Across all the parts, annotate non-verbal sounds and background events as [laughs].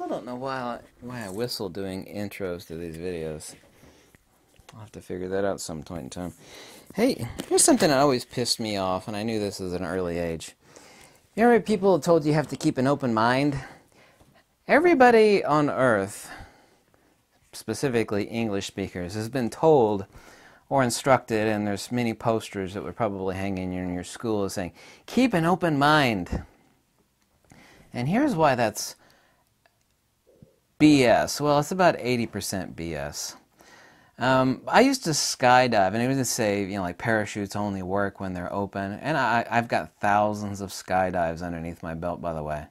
still don't know why I, why I whistle doing intros to these videos. I'll have to figure that out some point in time. Hey, here's something that always pissed me off, and I knew this at an early age. You ever people told you have to keep an open mind? Everybody on earth, specifically English speakers, has been told or instructed, and there's many posters that would probably hang in your, in your school saying, keep an open mind. And here's why that's BS. Well, it's about 80% BS. Um, I used to skydive, and it would say, you know, like parachutes only work when they're open. And I, I've got thousands of skydives underneath my belt, by the way.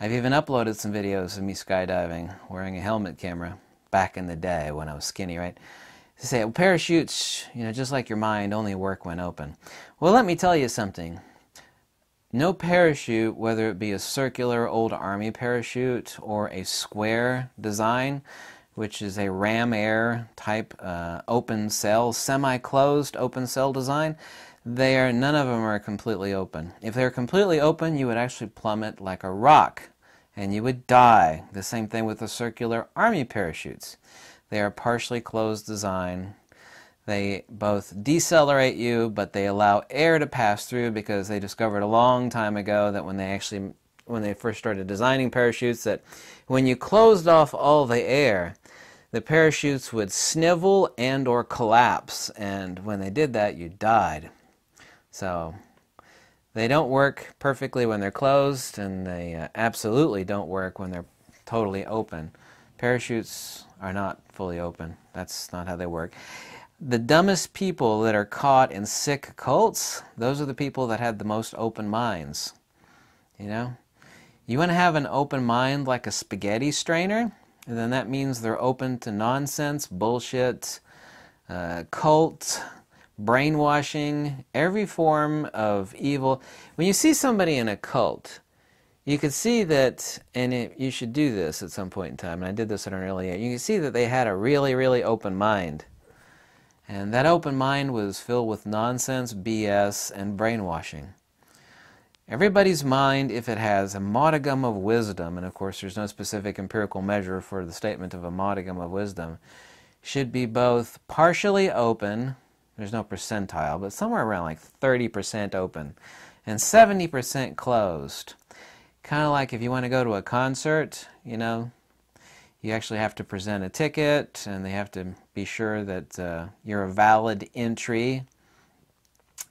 I've even uploaded some videos of me skydiving wearing a helmet camera back in the day when I was skinny, right? To say, well, parachutes, you know, just like your mind, only work when open. Well, let me tell you something. No parachute, whether it be a circular old army parachute or a square design, which is a ram air type uh, open cell, semi-closed open cell design, they are none of them are completely open. If they're completely open, you would actually plummet like a rock and you would die. The same thing with the circular army parachutes. They are partially closed design they both decelerate you, but they allow air to pass through because they discovered a long time ago that when they actually when they first started designing parachutes that when you closed off all the air, the parachutes would snivel and or collapse, and when they did that, you died. So they don't work perfectly when they're closed, and they uh, absolutely don't work when they're totally open. Parachutes are not fully open. That's not how they work the dumbest people that are caught in sick cults, those are the people that had the most open minds. You know? You want to have an open mind like a spaghetti strainer, and then that means they're open to nonsense, bullshit, uh, cult, brainwashing, every form of evil. When you see somebody in a cult, you can see that, and it, you should do this at some point in time, and I did this at an early age, you can see that they had a really, really open mind and that open mind was filled with nonsense, BS, and brainwashing. Everybody's mind, if it has a modicum of wisdom, and of course there's no specific empirical measure for the statement of a modicum of wisdom, should be both partially open, there's no percentile, but somewhere around like 30% open, and 70% closed. Kind of like if you want to go to a concert, you know, you actually have to present a ticket and they have to be sure that uh, you're a valid entry.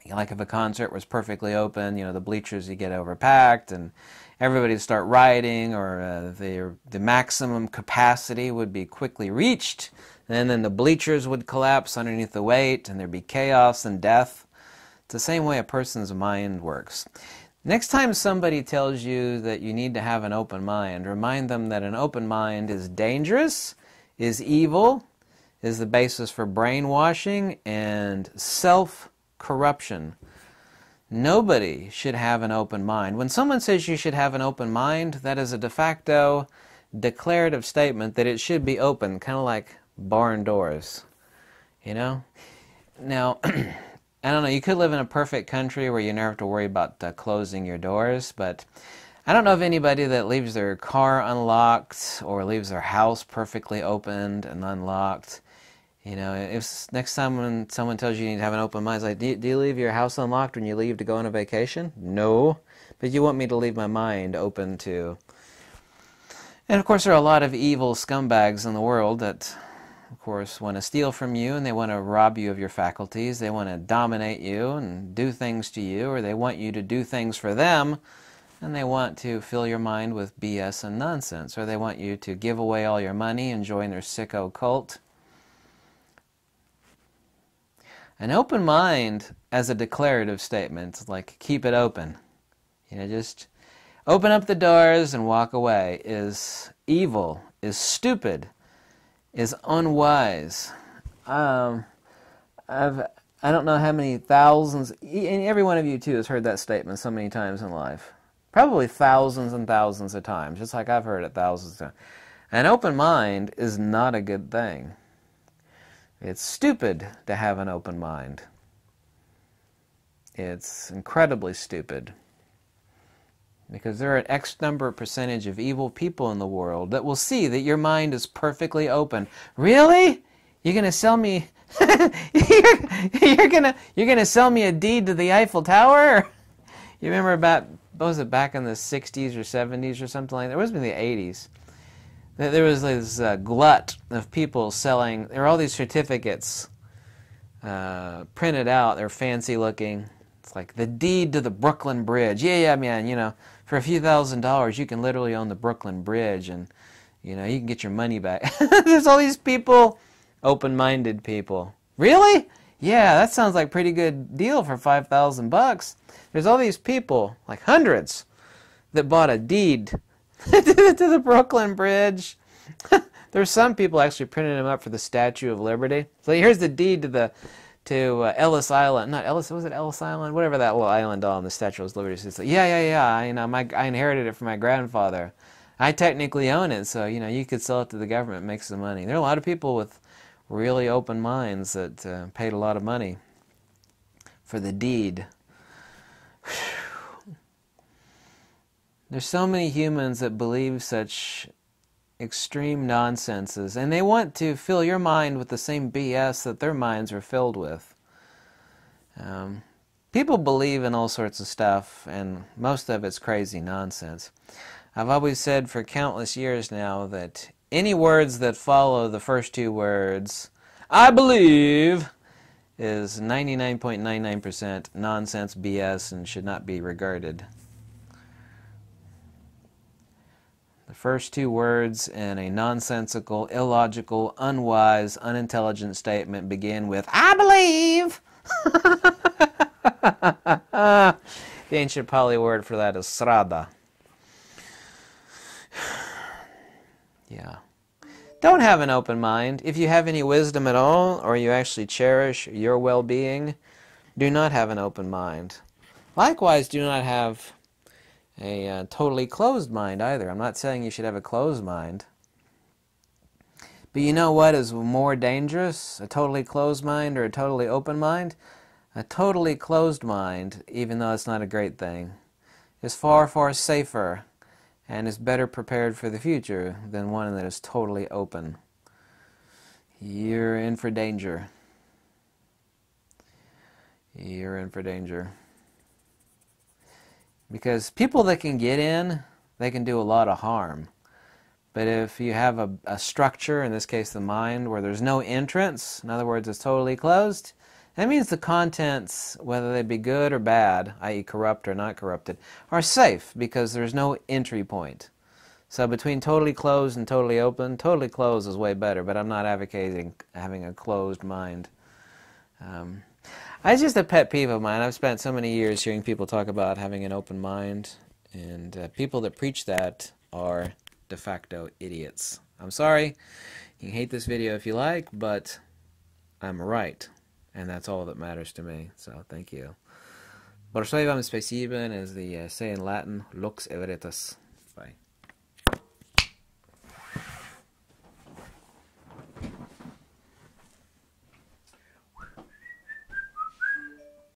Like if a concert was perfectly open, you know, the bleachers you get overpacked and everybody would start rioting or uh, the, the maximum capacity would be quickly reached and then the bleachers would collapse underneath the weight and there'd be chaos and death. It's the same way a person's mind works. Next time somebody tells you that you need to have an open mind, remind them that an open mind is dangerous, is evil, is the basis for brainwashing and self corruption. Nobody should have an open mind. When someone says you should have an open mind, that is a de facto declarative statement that it should be open, kind of like barn doors. You know? Now, [clears throat] I don't know, you could live in a perfect country where you never have to worry about uh, closing your doors, but I don't know of anybody that leaves their car unlocked or leaves their house perfectly opened and unlocked. You know, if next time when someone tells you you need to have an open mind, it's like, do you, do you leave your house unlocked when you leave to go on a vacation? No. But you want me to leave my mind open to. And of course, there are a lot of evil scumbags in the world that of course, want to steal from you and they want to rob you of your faculties. They want to dominate you and do things to you, or they want you to do things for them, and they want to fill your mind with BS and nonsense, or they want you to give away all your money and join their sicko cult. An open mind as a declarative statement, like keep it open, you know, just open up the doors and walk away, is evil, is stupid is unwise. Um, I've I don't know how many thousands, and every one of you too has heard that statement so many times in life. Probably thousands and thousands of times, just like I've heard it thousands of times. An open mind is not a good thing. It's stupid to have an open mind. It's incredibly stupid. Because there are an X number percentage of evil people in the world that will see that your mind is perfectly open. Really? You're gonna sell me? [laughs] you're, you're gonna you're gonna sell me a deed to the Eiffel Tower? You remember about what was it back in the 60s or 70s or something like that? It was in the 80s. There was this uh, glut of people selling. There were all these certificates uh, printed out. They're fancy looking. It's like the deed to the Brooklyn Bridge. Yeah, yeah, man. You know, for a few thousand dollars, you can literally own the Brooklyn Bridge, and you know you can get your money back. [laughs] There's all these people, open-minded people. Really? Yeah, that sounds like a pretty good deal for five thousand bucks. There's all these people, like hundreds, that bought a deed [laughs] to the Brooklyn Bridge. [laughs] There's some people actually printing them up for the Statue of Liberty. So here's the deed to the to uh, Ellis Island. Not Ellis, was it Ellis Island? Whatever that little island on the Statue of Liberty. It's like, yeah, yeah, yeah. I, you know, my I inherited it from my grandfather. I technically own it, so you know, you could sell it to the government, make some money. There are a lot of people with really open minds that uh, paid a lot of money for the deed. There's so many humans that believe such extreme nonsenses, and they want to fill your mind with the same BS that their minds are filled with. Um, people believe in all sorts of stuff, and most of it's crazy nonsense. I've always said for countless years now that any words that follow the first two words, I believe, is 99.99% nonsense BS and should not be regarded. The first two words in a nonsensical, illogical, unwise, unintelligent statement begin with, I believe! [laughs] the ancient Pali word for that is sraddha. [sighs] yeah. Don't have an open mind. If you have any wisdom at all, or you actually cherish your well being, do not have an open mind. Likewise, do not have a uh, totally closed mind either. I'm not saying you should have a closed mind. But you know what is more dangerous? A totally closed mind or a totally open mind? A totally closed mind, even though it's not a great thing, is far, far safer and is better prepared for the future than one that is totally open. You're in for danger. You're in for danger. Because people that can get in, they can do a lot of harm. But if you have a, a structure, in this case the mind, where there's no entrance, in other words, it's totally closed, that means the contents, whether they be good or bad, i.e., corrupt or not corrupted, are safe because there's no entry point. So between totally closed and totally open, totally closed is way better, but I'm not advocating having a closed mind. Um, it's just a pet peeve of mine. I've spent so many years hearing people talk about having an open mind, and uh, people that preach that are de facto idiots. I'm sorry. You can hate this video if you like, but I'm right, and that's all that matters to me, so thank you. Por soivam spesiben is the uh, say in Latin, lux et veritas. Bye.